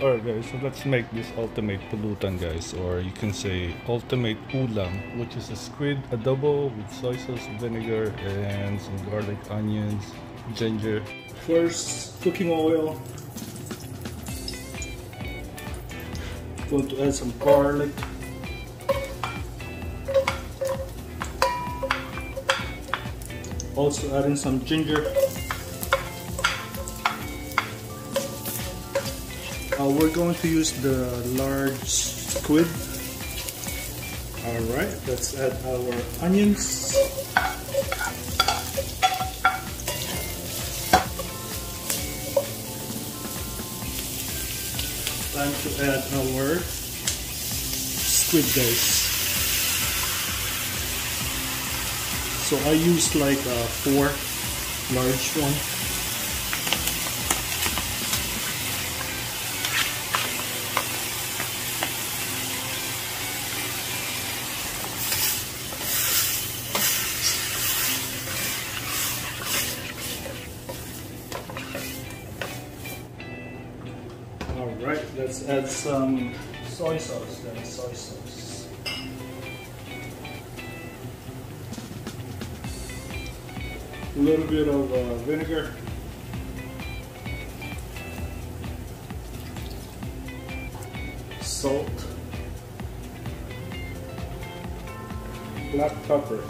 Alright guys, so let's make this ultimate pulutan guys or you can say ultimate ulam which is a squid adobo with soy sauce, vinegar and some garlic, onions, ginger. First, cooking oil. Going to add some garlic. Also adding some ginger. We're going to use the large squid. Alright, let's add our onions. Time to add our squid guys. So I used like a four large one. Alright, let's add some soy sauce then, soy sauce. A little bit of uh, vinegar. Salt. Black pepper.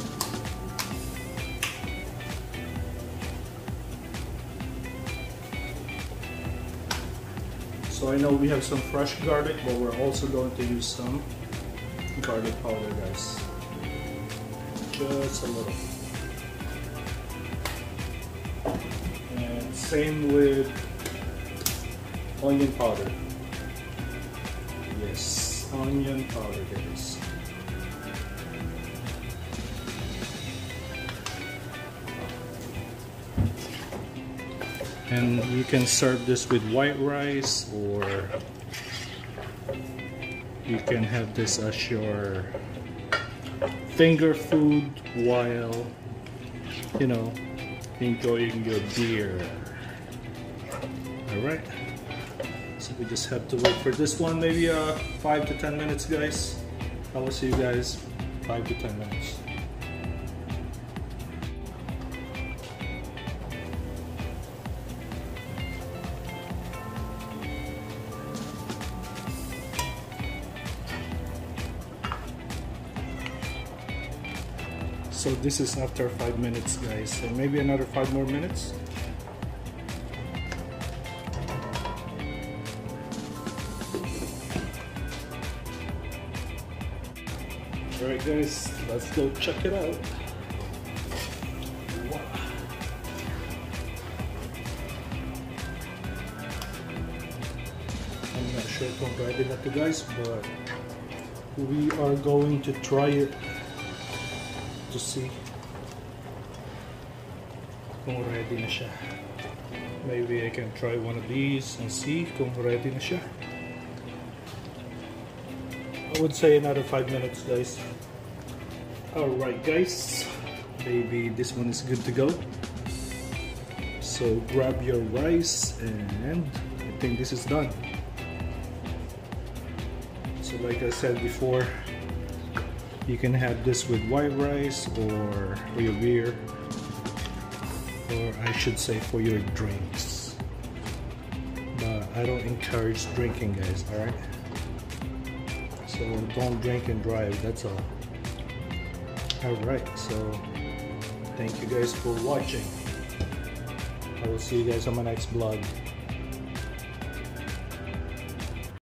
So I know we have some fresh garlic, but we're also going to use some garlic powder, guys. Just a little. And same with onion powder. Yes, onion powder, guys. And you can serve this with white rice or you can have this as your finger food while you know enjoying your beer. All right. So we just have to wait for this one maybe uh five to ten minutes guys. I will see you guys five to ten minutes So this is after 5 minutes guys. So maybe another 5 more minutes. Alright guys, let's go check it out. I'm not sure kung ready na to guys, but we are going to try it to see kung ready na siya. Maybe I can try one of these and see kung ready na siya. I would say another 5 minutes guys. Alright guys, maybe this one is good to go. So grab your rice and I think this is done. So like I said before, you can have this with white rice or for your beer or I should say for your drinks. But I don't encourage drinking guys alright so don't drink and drive that's all. Alright so thank you guys for watching. I will see you guys on my next vlog